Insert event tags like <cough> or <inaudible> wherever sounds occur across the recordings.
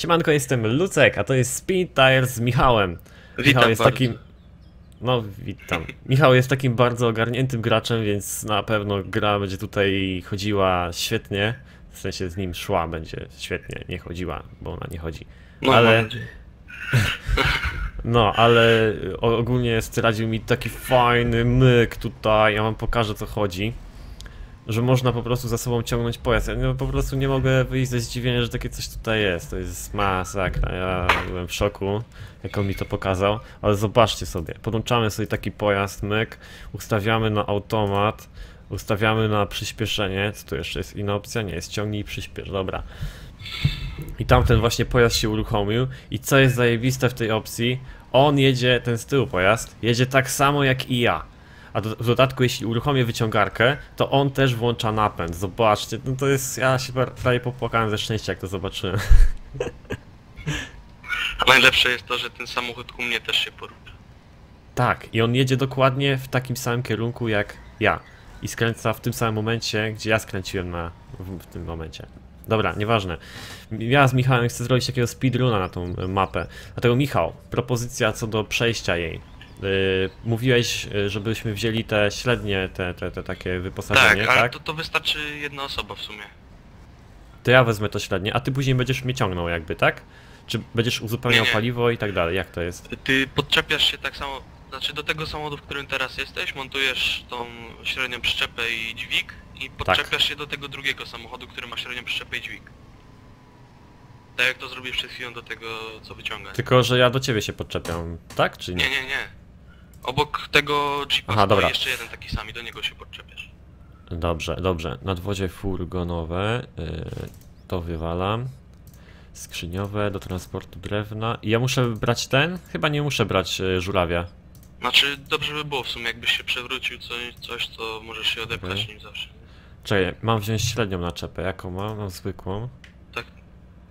Siemanko, jestem Lucek, a to jest Speed Tires z Michałem. Witam Michał jest bardzo. takim... No, witam. Michał jest takim bardzo ogarniętym graczem, więc na pewno gra będzie tutaj chodziła świetnie. W sensie z nim szła będzie świetnie, nie chodziła, bo ona nie chodzi. No, ale-. <laughs> No, ale ogólnie stradził mi taki fajny myk tutaj, ja wam pokażę co chodzi. Że można po prostu za sobą ciągnąć pojazd. Ja po prostu nie mogę wyjść ze zdziwienia, że takie coś tutaj jest. To jest masakra. Ja byłem w szoku, jak on mi to pokazał. Ale zobaczcie sobie, podłączamy sobie taki pojazd, myk, ustawiamy na automat, ustawiamy na przyspieszenie. Co tu jeszcze jest inna opcja? Nie, jest ciągnij przyspiesz, dobra. I tamten właśnie pojazd się uruchomił. I co jest zajebiste w tej opcji? On jedzie, ten z tyłu pojazd, jedzie tak samo jak i ja. A do, w dodatku, jeśli uruchomię wyciągarkę, to on też włącza napęd. Zobaczcie, no to jest. Ja się pra- prawie popłakałem ze szczęścia, jak to zobaczyłem. A najlepsze jest to, że ten samochód u mnie też się porusza. Tak, i on jedzie dokładnie w takim samym kierunku jak ja. I skręca w tym samym momencie, gdzie ja skręciłem na, w, w tym momencie. Dobra, nieważne. Ja z Michałem chcę zrobić takiego speedruna na tą mapę. Dlatego Michał, propozycja co do przejścia jej. Yy, mówiłeś, yy, żebyśmy wzięli te średnie, te, te, te takie Tak, wyposażenie, ale tak? To, to wystarczy jedna osoba w sumie. To ja wezmę to średnie, a ty później będziesz mnie ciągnął jakby, tak? Czy będziesz uzupełniał Nie, nie. paliwo i tak dalej, jak to jest? Ty podczepiasz się tak samo, znaczy do tego samochodu, w którym teraz jesteś, montujesz tą średnią przyczepę i dźwig i podczepiasz się do tego drugiego samochodu, który ma średnią przyczepę i dźwig. Tak jak to zrobiłeś przed chwilą do tego, co wyciąga. Tylko, że ja do ciebie się podczepiam, tak czy nie? Nie, nie, nie. Obok tego jeepa Aha, dobra. jeszcze jeden taki sam i do niego się podczepiasz. Dobrze, dobrze. Nadwozie furgonowe, yy, to wywalam. Skrzyniowe do transportu drewna. I ja muszę brać ten? Chyba nie muszę brać yy, żurawia. Znaczy, dobrze by było w sumie, jakbyś się przewrócił coś, coś co możesz się odepchać Okej. nim zawsze. Czekaj, mam wziąć średnią naczepę. Jaką mam? Mam zwykłą. Tak?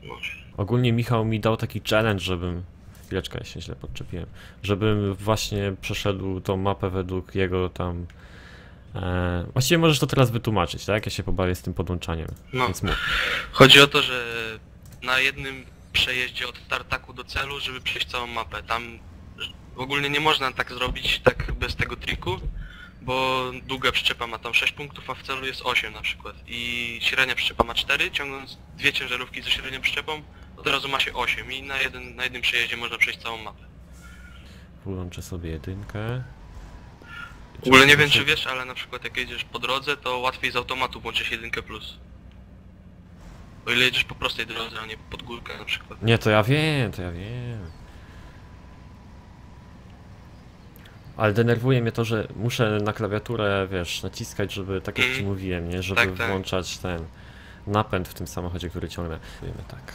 No. Ogólnie Michał mi dał taki challenge, żebym... Chwileczkę, ja się źle podczepiłem. Żebym właśnie przeszedł tą mapę według jego tam... E... Właściwie możesz to teraz wytłumaczyć, tak? Ja się pobawię z tym podłączaniem. No. Więc mów. Chodzi o to, że na jednym przejeździe od tartaku do celu, żeby przejść całą mapę. Tam ogólnie nie można tak zrobić, tak bez tego triku, bo długa przyczepa ma tam 6 punktów, a w celu jest 8 na przykład. I średnia przyczepa ma 4, ciągnąc dwie ciężarówki ze średnią przyczepą, od razu ma się 8 i na, jeden, na jednym przejeździe można przejść całą mapę. Włączę sobie jedynkę. W ogóle nie wiem czy wiesz, ale na przykład jak jedziesz po drodze, to łatwiej z automatu włączyć jedynkę plus. O ile jedziesz po prostej drodze, a nie pod górkę na przykład. Nie, to ja wiem, to ja wiem. Ale denerwuje mnie to, że muszę na klawiaturę, wiesz, naciskać, żeby, tak jak ci Mm. mówiłem, nie, żeby Tak, tak. włączać ten napęd w tym samochodzie, który ciągnę. Wiemy tak.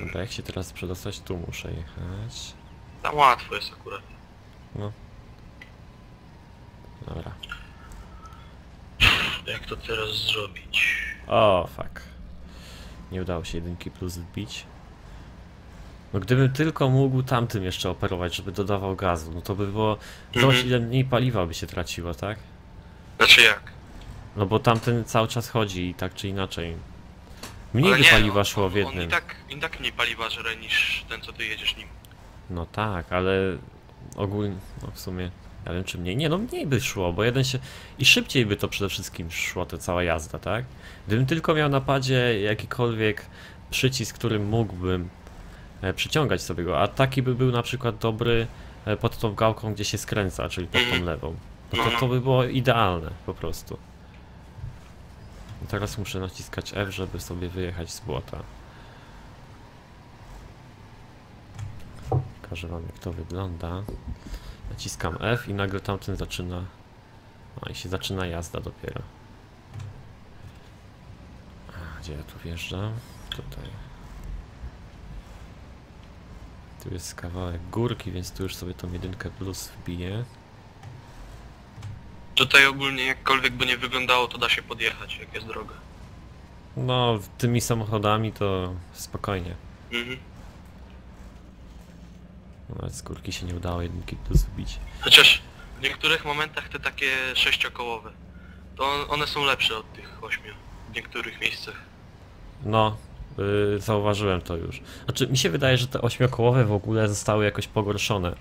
Dobra, jak się teraz przedostać? Tu muszę jechać. Tam łatwo jest akurat. Dobra. Jak to teraz zrobić? O, fuck. Nie udało się jedynki plus wbić. No gdybym tylko mógł tamtym jeszcze operować, żeby dodawał gazu, no to by było... Zobacz Mhm. ile mniej paliwa by się traciło, tak? Znaczy jak? No bo tamten cały czas chodzi i tak czy inaczej. Mniej Ale nie, paliwa on- szło w on, On jednym. i tak, i tak mniej paliwa żre niż ten co ty jedziesz nim. No tak, ale ogólnie, no w sumie, ja wiem czy mniej. Nie, no mniej by szło, bo jeden się... I szybciej by to przede wszystkim szło, ta cała jazda, tak? Gdybym tylko miał na padzie jakikolwiek przycisk, którym mógłbym e, przyciągać sobie go, a taki by był na przykład dobry e, pod tą gałką, gdzie się skręca, czyli pod tą Mhm. lewą. No No, to, no. to by było idealne, po prostu. Teraz muszę naciskać F, żeby sobie wyjechać z błota. Pokażę wam jak to wygląda. Naciskam F i nagle tamten zaczyna... No i się zaczyna jazda dopiero. A, gdzie ja tu wjeżdżam? Tutaj. Tu jest kawałek górki, więc tu już sobie tą jedynkę plus wbiję. Tutaj ogólnie jakkolwiek by nie wyglądało, to da się podjechać, jak jest droga. No, tymi samochodami to spokojnie. Mhm. Nawet z górki się nie udało jedynki plus wbić. Chociaż w niektórych momentach te takie sześciokołowe, to on- one są lepsze od tych ośmiu w niektórych miejscach. No, Yy, zauważyłem to już. Znaczy, mi się wydaje, że te ośmiokołowe w ogóle zostały jakoś pogorszone.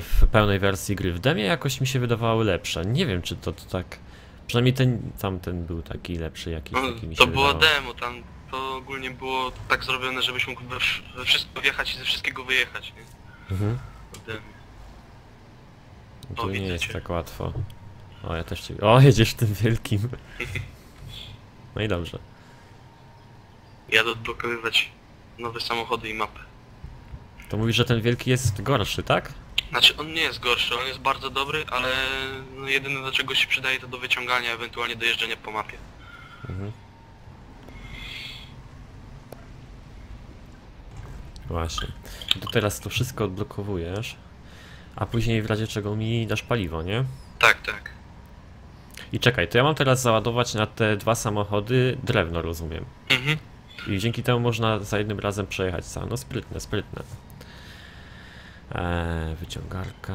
W pełnej wersji gry. W demie jakoś mi się wydawały lepsze. Nie wiem, czy to, to tak... Przynajmniej ten tamten był taki lepszy jakiś, No, taki mi się to było wydawał. demo, tam to ogólnie było tak zrobione, żebyś mógł we, we wszystko wjechać i ze wszystkiego wyjechać, nie? Mhm. W demie. Tu O, nie widzę jest cię. tak łatwo. O, ja też cię... O, <laughs> jedziesz tym wielkim. <laughs> No i dobrze. Jadę odblokowywać nowe samochody i mapę. To mówisz, że ten wielki jest gorszy, tak? Znaczy on nie jest gorszy, on jest bardzo dobry, ale no, jedyne do czego się przydaje to do wyciągania, ewentualnie do jeżdżenia po mapie. Mhm. Właśnie. To teraz to wszystko odblokowujesz, a później w razie czego mi dasz paliwo, nie? Tak, tak. I czekaj, to ja mam teraz załadować na te dwa samochody drewno, rozumiem. Mhm. I dzięki temu można za jednym razem przejechać sam. No sprytne, sprytne. Eee, wyciągarka.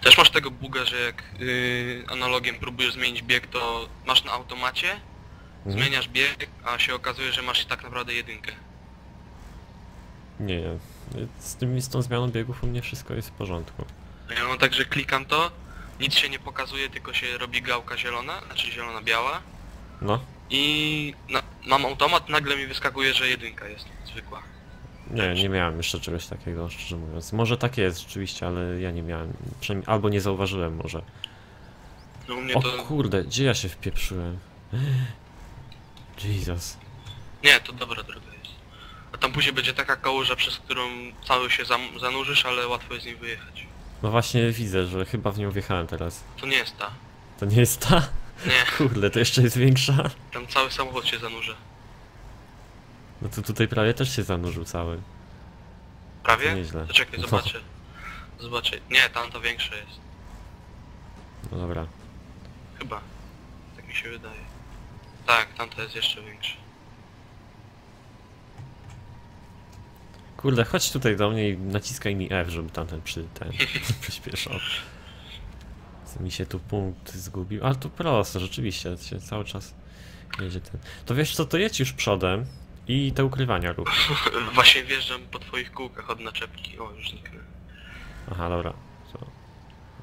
Też masz tego buga, że jak yy, analogiem próbujesz zmienić bieg, to masz na automacie, Mhm. zmieniasz bieg, a się okazuje, że masz tak naprawdę jedynkę. Nie. Z, tym, z tą zmianą biegów u mnie wszystko jest w porządku. Ja mam tak, że klikam to, nic się nie pokazuje, tylko się robi gałka zielona, znaczy zielona-biała No. i na, mam automat, nagle mi wyskakuje, że jedynka jest zwykła. Nie, nie miałem jeszcze czegoś takiego, szczerze mówiąc. Może tak jest rzeczywiście, ale ja nie miałem. Przynajmniej, albo nie zauważyłem może. No u mnie O to... kurde, gdzie ja się wpieprzyłem? <gasps> Jesus. Nie, to dobra droga jest. A tam później będzie taka kałuża, przez którą cały się zam zanurzysz, ale łatwo jest z niej wyjechać. No właśnie widzę, że chyba w nią wjechałem teraz. To nie jest ta. To nie jest ta? Nie, <laughs> Kurde, to jeszcze jest większa. tam cały samochód się zanurza. No to tutaj prawie też się zanurzył cały. Prawie? To nieźle. To czekaj, No. zobaczę. Zobaczę. Nie, tam to większe jest. No dobra. Chyba. Tak mi się wydaje. Tak, tamto jest jeszcze większe. Kurde, chodź tutaj do mnie i naciskaj mi F, żeby tamten przy ten <laughs> przyspieszał. Co Mi się tu punkt zgubił, ale to prosto, rzeczywiście, się cały czas jedzie ten. To wiesz co, to jedź już przodem i te ukrywania rób. <laughs> Właśnie wjeżdżam po twoich kółkach od naczepki. O, już zniknę. Aha, dobra. To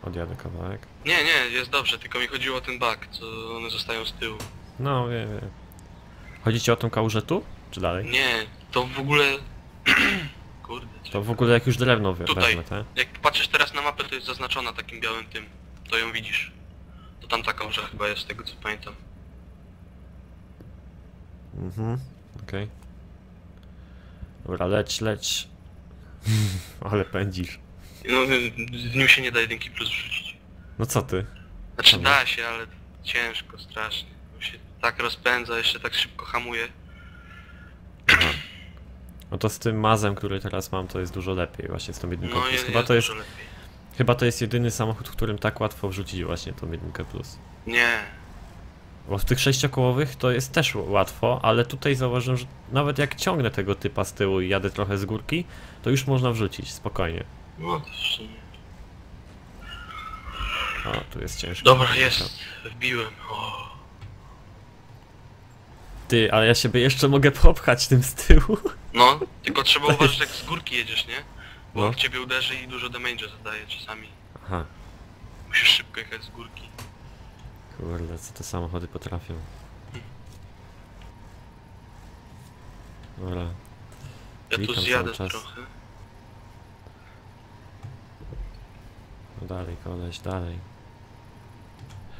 odjadę kawałek. Nie, nie, jest dobrze, tylko mi chodziło o ten bug, co one zostają z tyłu. No, wiem, wiem. Chodzi ci o tą kałużę tu? Czy dalej? Nie, to w ogóle... <clears throat> Kurde, To co? w ogóle jak już drewno we- Tutaj. wezmę, te? Jak patrzysz teraz na mapę, to jest zaznaczona takim białym tym. To ją widzisz. To tam taka że chyba jest, z tego co pamiętam. Mhm, okej. Dobra, leć, leć. <laughs> Ale pędzisz. No, w nim się nie da jedynki plus wrzucić. No co ty? Znaczy Dobra. da się, ale ciężko, strasznie. Bo się tak rozpędza, jeszcze tak szybko hamuje. <clears throat> No to z tym mazem, który teraz mam, to jest dużo lepiej właśnie z tą jedynką No plus. Chyba jest to jest, dużo lepiej. chyba to jest jedyny samochód, w którym tak łatwo wrzucić właśnie tą jedynkę plus. Nie. Bo w tych sześciokołowych to jest też łatwo, ale tutaj zauważyłem, że nawet jak ciągnę tego typa z tyłu i jadę trochę z górki, to już można wrzucić, spokojnie. No. O, tu jest ciężko. Dobra, jest. Wbiłem. O. Ty, ale ja siebie jeszcze mogę popchać tym z tyłu. No, tylko trzeba <laughs> uważać jak z górki jedziesz, nie? Bo No. on w ciebie uderzy i dużo damage zadaje czasami. Aha, Musisz szybko jechać z górki. Kurde, co te samochody potrafią. Dobra, Ja tu zjadę czas. trochę. no dalej, koleś, dalej.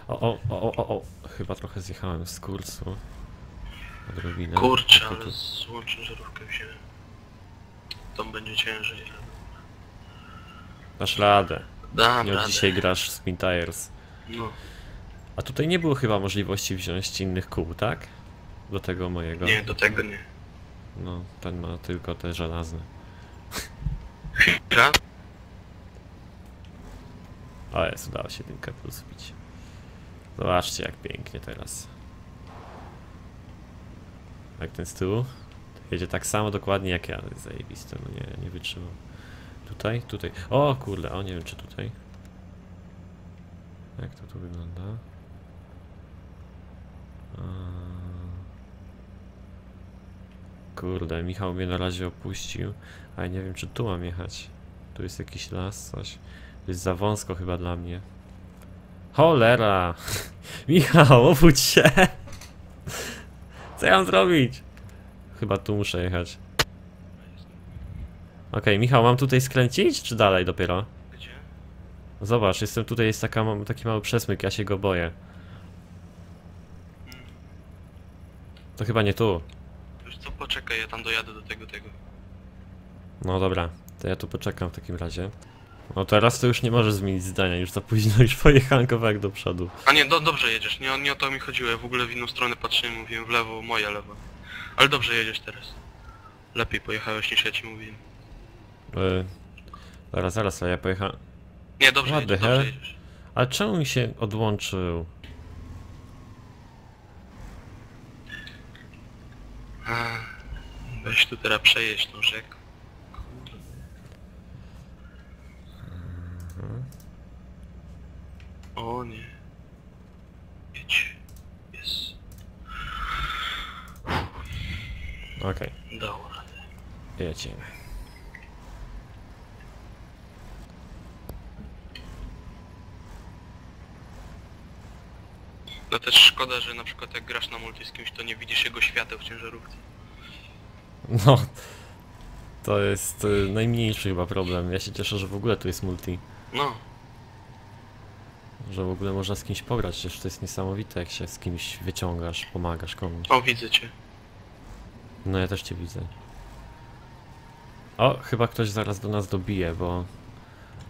O, o, o, o, o, o, chyba trochę zjechałem z kursu. Odrobinę. Kurczę, ale złączę żarówkę wziąłem. To będzie ciężej. Dasz radę. Dam Nie od radę. dzisiaj grasz w Spin Tires. No, A tutaj nie było chyba możliwości wziąć innych kół, tak? Do tego mojego. nie, do tego nie. No, ten ma tylko te żelazne. Chwila. O jest, udało się jedynkę plus. Zobaczcie jak pięknie teraz. Jak ten z tyłu? Jedzie tak samo dokładnie jak ja. Zajebiste, no nie, nie wytrzymam. Tutaj? Tutaj. O kurde, o nie wiem czy tutaj. Jak to tu wygląda? Kurde, Michał mnie na razie opuścił, a ja nie wiem czy tu mam jechać. Tu jest jakiś las, coś. To jest za wąsko chyba dla mnie. Cholera! <laughs> Michał, obudź się! <laughs> Co ja mam zrobić? Chyba tu muszę jechać. Okej, Michał, mam tutaj skręcić, czy dalej dopiero? Gdzie? Zobacz, jestem tutaj, jest taka, taki mały przesmyk, ja się go boję. To chyba nie tu. Wiesz co, poczekaj, ja tam dojadę do tego, tego. No dobra, to ja tu poczekam w takim razie. No teraz to już nie możesz zmienić zdania, już za późno, <laughs> już pojechałem kawałek do przodu. A nie, do, dobrze jedziesz, nie, nie o to mi chodziło, ja w ogóle w inną stronę patrzyłem, mówiłem w lewo, moja lewa. Ale dobrze jedziesz teraz. Lepiej pojechałeś niż ja ci mówiłem. Yy, zaraz, zaraz, a ja pojechałem... Nie, dobrze What jedziesz, dobrze jedziesz. Ale czemu mi się odłączył? Weź tu teraz przejeść tą rzekę. Kurde. O nie. Jedź. Jest. Okej, Dało radę. jedziemy. No też szkoda, że na przykład jak grasz na multi z kimś, to nie widzisz jego świateł w ciężarówce. No, to jest y, najmniejszy chyba problem. Ja się cieszę, że w ogóle tu jest multi. No, Że w ogóle można z kimś pograć, przecież to jest niesamowite, jak się z kimś wyciągasz, pomagasz komuś. o widzę cię. No ja też cię widzę. O, chyba ktoś zaraz do nas dobije, bo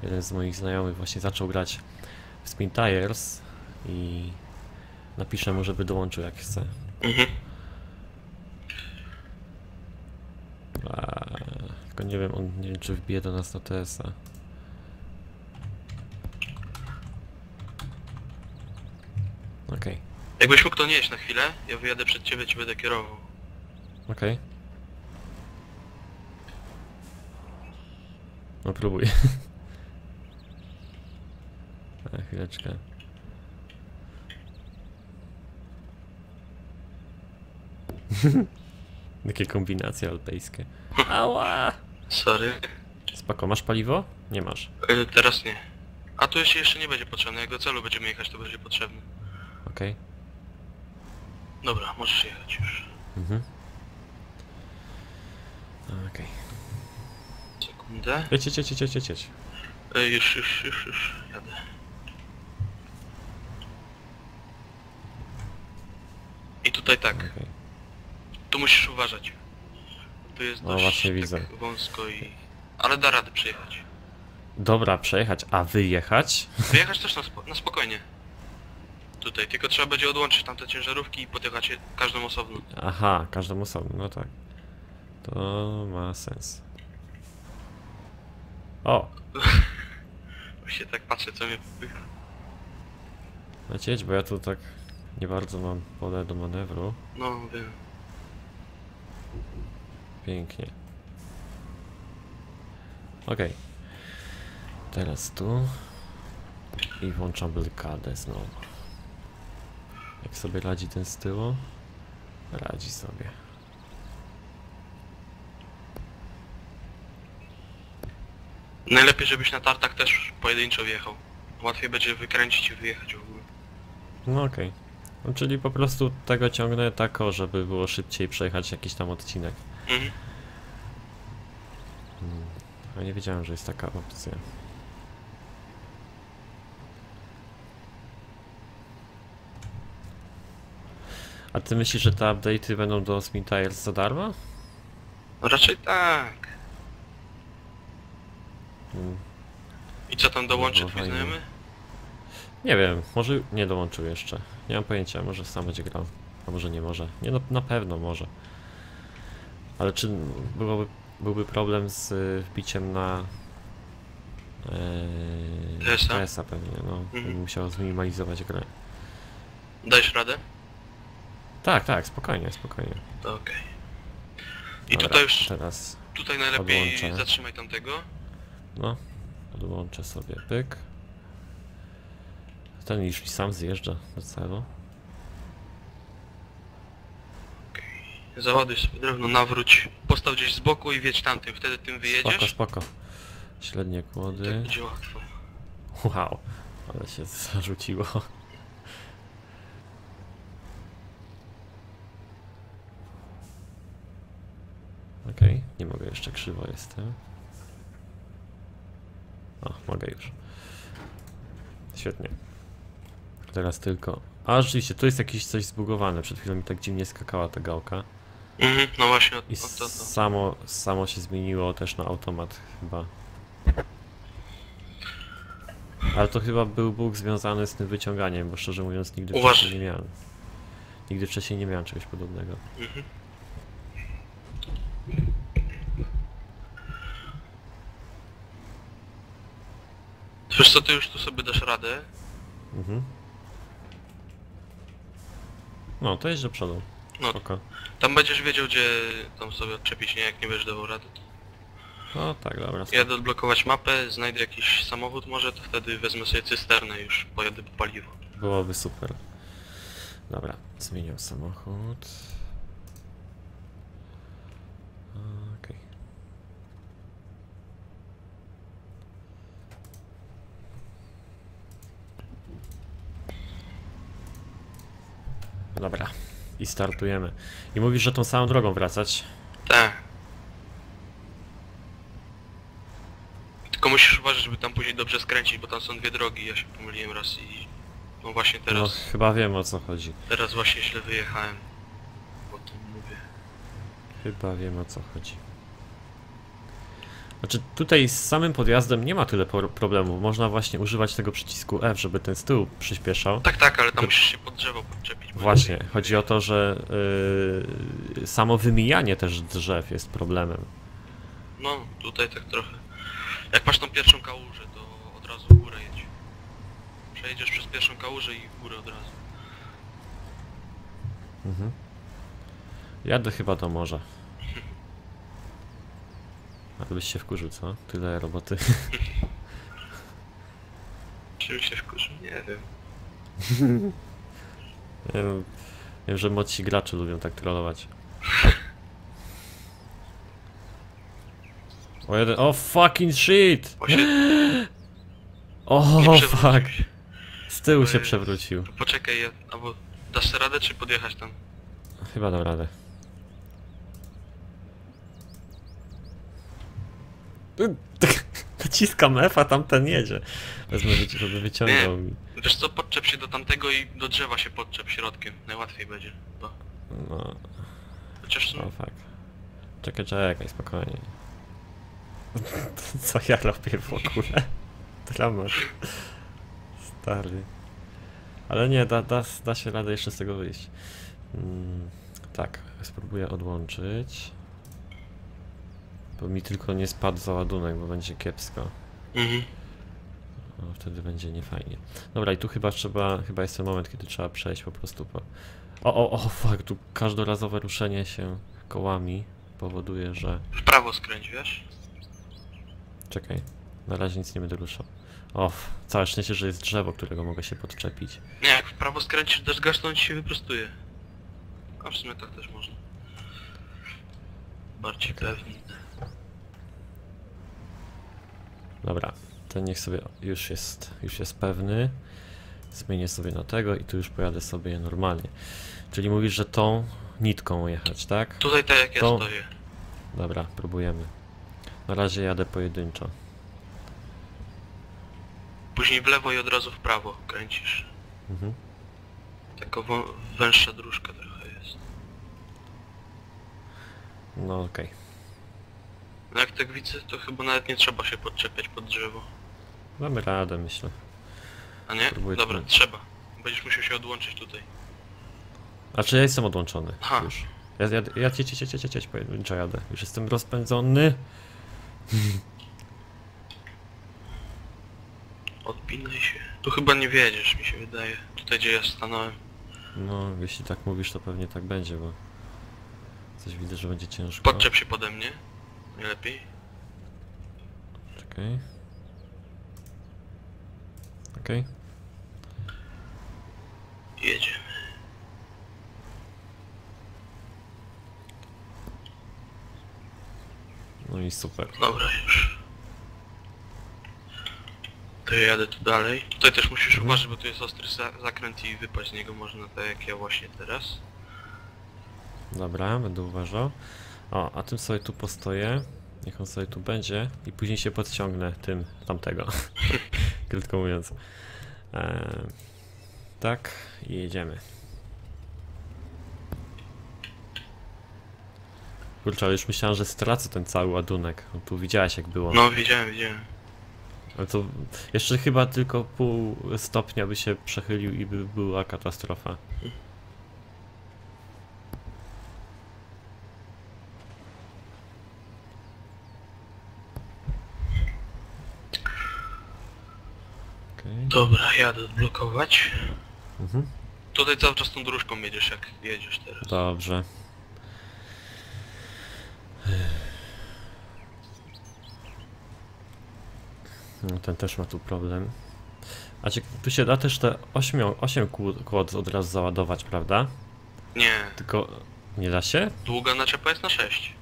jeden z moich znajomych właśnie zaczął grać w Spin Tires i napiszę mu, żeby dołączył jak chce. Mhm. A, tylko nie wiem, on nie wiem czy wbije do nas na TS-a. Okej, Jakbyś mógł to nie jeść na chwilę, ja wyjadę przed ciebie, ci będę kierował. okej. No próbuj. <laughs> A, chwileczkę. <laughs> Jakie kombinacje alpejskie. Ała! Sorry. Spoko, masz paliwo? Nie masz. Y, teraz nie. A tu jeszcze, jeszcze nie będzie potrzebne, jak do celu będziemy jechać, to będzie potrzebne. Okej. Dobra, możesz jechać już. Mhm. Okej. Sekundę. Jedź, jedź, jedź, jedź, jedź, jedź. Y, już, już, już, już, jadę. I tutaj tak, Okej. Tu musisz uważać. Tu jest No dość właśnie tak widzę. wąsko i... Ale da radę przejechać. Dobra, przejechać, a wyjechać? <laughs> Wyjechać też na, spo na spokojnie. Tutaj, tylko trzeba będzie odłączyć tamte ciężarówki i podjechać je każdą osobno. Aha, każdemu osobno, no tak. To ma sens. O, <laughs> Właśnie tak patrzę, co mnie popycha. lecieć, bo ja tu tak nie bardzo mam pole do manewru. No, wiem. Pięknie. Okej. Teraz tu. I włączam blykadę znowu. Jak sobie radzi ten z tyłu? Radzi sobie. Najlepiej, żebyś na tartak też pojedynczo wjechał. Łatwiej będzie wykręcić i wyjechać w ogóle. No okej. No, czyli po prostu tego ciągnę tak, o, żeby było szybciej przejechać jakiś tam odcinek. Mhm. Hmm. A nie wiedziałem, że jest taka opcja. A ty myślisz, że te update'y będą do Spin Tires za darmo? No raczej tak. Hmm. I co tam dołączy No, twój znajomy? Nie wiem, może nie dołączył jeszcze. Nie mam pojęcia, może sam będzie grał. A może nie może. Nie no, na pewno może. Ale czy byłoby, byłby problem z y, wbiciem na yy, TS-a? TS-a pewnie, no. Mhm. Musiał zminimalizować grę. Dajesz radę? Tak, tak, spokojnie, spokojnie. To okej. I Dobra, tutaj już, Teraz, tutaj najlepiej odłączę. zatrzymaj tamtego. no, odłączę sobie pyk. Ten już mi sam zjeżdża do celu. Załaduj sobie drewno, nawróć. Postaw gdzieś z boku i wiedź tamtym, wtedy tym Spoko, wyjedziesz. spoko. Średnie Tak kłody. będzie łatwo. Wow, ale się zarzuciło. Okej, nie mogę jeszcze krzywo jestem. O, mogę już. Świetnie. Teraz tylko... A rzeczywiście, tu jest jakieś coś zbugowane. Przed chwilą mi tak dziwnie skakała ta gałka. Mhm, no właśnie, I to, to. samo, samo się zmieniło też na automat chyba. Ale to chyba był bóg związany z tym wyciąganiem, bo szczerze mówiąc nigdy Uważ- wcześniej nie miałem. Nigdy wcześniej nie miałem czegoś podobnego. Mhm. Wiesz co, ty już tu sobie dasz radę. Mhm. No, to jest do przodu. No, Spoko. tam będziesz wiedział, gdzie tam sobie odczepić, nie? Jak nie będziesz dawał rady. No tak, dobra. Jadę odblokować mapę, znajdę jakiś samochód może, to wtedy wezmę sobie cysternę i już pojadę po paliwo. Byłoby super. Dobra, zmieniam samochód. Okej. Dobra, i startujemy. I mówisz, że tą samą drogą wracać? Tak. Tylko musisz uważać, żeby tam później dobrze skręcić, bo tam są dwie drogi, ja się pomyliłem raz i... No właśnie No, teraz, chyba wiem o co chodzi. teraz właśnie źle wyjechałem. O tym mówię. Chyba wiem o co chodzi. Znaczy tutaj z samym podjazdem nie ma tyle problemów. Można właśnie używać tego przycisku F, żeby ten z tyłu przyspieszał. Tak, tak, ale tam To- musisz się pod drzewo podczepić. Właśnie, chodzi o to, że yy, samo wymijanie też drzew jest problemem. No, tutaj tak trochę. Jak masz tą pierwszą kałużę, to od razu w górę jedź. Przejedziesz przez pierwszą kałużę i w górę od razu. Mhm. Jadę chyba do morza. A to byś się wkurzył, co? Tyle roboty. <laughs> Czym się wkurzy? Nie wiem. <laughs> Wiem, wiem, że młodsi gracze lubią tak trollować. O jeden, o fucking shit! <gasps> O się... Fuck! Z tyłu się przewrócił. Poczekaj, albo dasz radę, czy podjechać tam? Chyba dam radę. <laughs> Naciskam F, a tamten jedzie. Wezmę, żeby wyciągał mi. Wiesz co, podczep się do tamtego i do drzewa się podczep środkiem. Najłatwiej będzie. No, Chociaż no, fuck. Czekaj, czekaj, spokojnie. <laughs> Co ja robię w ogóle? <laughs> Dramat. Stary. Ale nie, da, da, da się radę jeszcze z tego wyjść. Mm, tak, spróbuję odłączyć. Bo mi tylko nie spadł załadunek, bo będzie kiepsko. Mhm. No, wtedy będzie niefajnie. Dobra, i tu chyba trzeba, chyba jest ten moment, kiedy trzeba przejść po prostu po... O, o, o, fuck, tu każdorazowe ruszenie się kołami powoduje, że... W prawo skręć, wiesz? Czekaj, na razie nic nie będę ruszał. O, całe szczęście, że jest drzewo, którego mogę się podczepić. Nie, jak w prawo skręcisz, on ci się wyprostuje. A w sumie tak też można. Bardziej Okej. pewnie. Dobra, ten niech sobie już jest, już jest pewny. Zmienię sobie na tego i tu już pojadę sobie normalnie. Czyli mówisz, że tą nitką jechać, tak? Tutaj tak jak ja To- stoję. Dobra, próbujemy. Na razie jadę pojedynczo. Później w lewo i od razu w prawo kręcisz. Mhm. Taka węższa dróżka trochę jest. No okej. No jak tak widzę, to chyba nawet nie trzeba się podczepiać pod drzewo. Mamy radę, myślę. A nie? Spróbuję Dobra, tu. trzeba. Będziesz musiał się odłączyć tutaj. A czy ja jestem odłączony? Aha. Już. Ja, ja, ja cieć, cieć, cieć, cieć, cieć, pojedynczo jadę. Już jestem rozpędzony. Odpinaj się. Tu chyba nie wiedziesz, mi się wydaje. Tutaj gdzie ja stanąłem. No, jeśli tak mówisz, to pewnie tak będzie, bo coś widzę, że będzie ciężko. Podczep się pode mnie. Najlepiej. Czekaj. Okej. Jedziemy. No i super. Dobra, już. To ja jadę tu dalej. Tutaj też musisz Mhm. uważać, bo tu jest ostry za zakręt i wypaść z niego można tak jak ja właśnie teraz. Dobra, będę uważał. O, a tym sobie tu postoję. Niech on sobie tu będzie i później się podciągnę tym tamtego. <laughs> Krótko mówiąc. Eee, tak, i jedziemy. Kurczę, ale już myślałem, że stracę ten cały ładunek. No, tu widziałeś jak było. No widziałem, widziałem. Ale to jeszcze chyba tylko pół stopnia by się przechylił i by była katastrofa. Okej. Dobra, jadę odblokować. Mhm. Tutaj cały czas tą dróżką jedziesz jak jedziesz teraz. Dobrze. No, ten też ma tu problem. A cie, tu się da też te 8, 8 kłod od razu załadować, prawda? Nie, Tylko nie da się? długa naczepa jest na 6.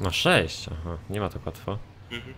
Na 6, aha, nie ma tak łatwo. Mhm.